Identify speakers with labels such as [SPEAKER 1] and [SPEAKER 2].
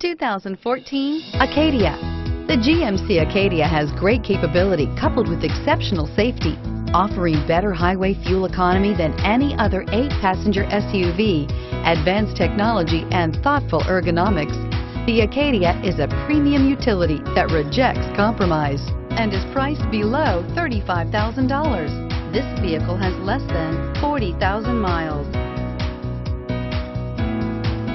[SPEAKER 1] 2014 Acadia. The GMC Acadia has great capability coupled with exceptional safety, offering better highway fuel economy than any other eight-passenger SUV, advanced technology, and thoughtful ergonomics. The Acadia is a premium utility that rejects compromise and is priced below $35,000. This vehicle has less than 40,000 miles.